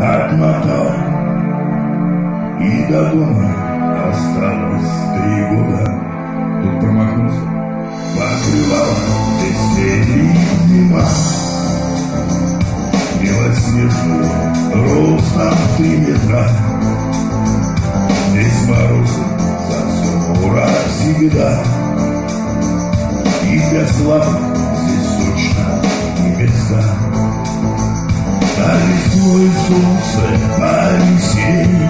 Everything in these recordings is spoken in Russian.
отмотал И до дома осталось три года. Тут промахнулся. Покрывала бесстелий зима Белоснежного ростом три метра. Здесь морозы за ура всегда. И для слабых А весной солнце весенней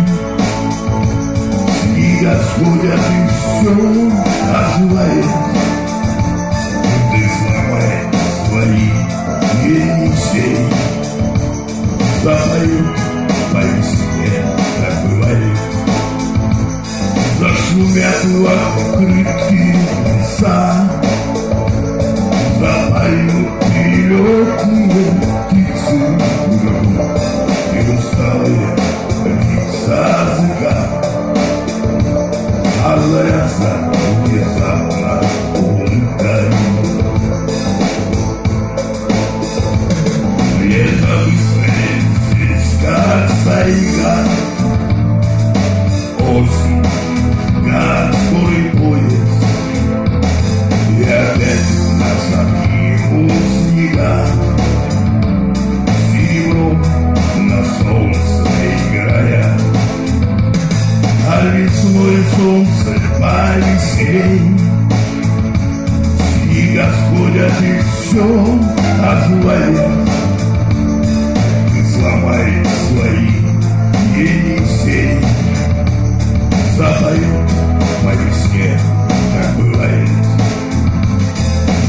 Снега сходят и все оживает. Ты сломай свои Енисей Запоют по весне, как бывает. Зашумят в открытые птицы И по весне Снега сходят и все оживает сломай свои Енисей Запоют по весне, как бывает.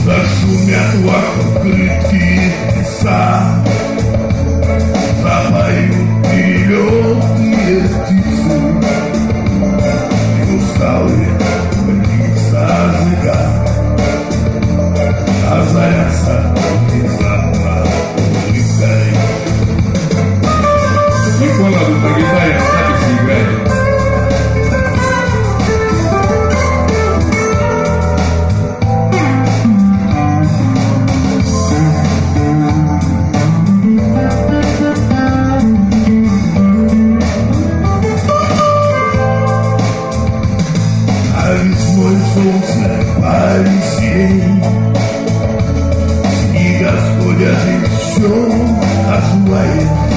Зашумят вокруг открытые леса проснулся Моисей. С ней Господь, а все отмает.